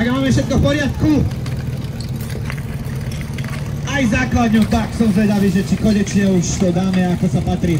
Tak máme všetko v poriadku. Aj základňu, tak som zvedavý, že či konečne už to dáme, ako sa patrí.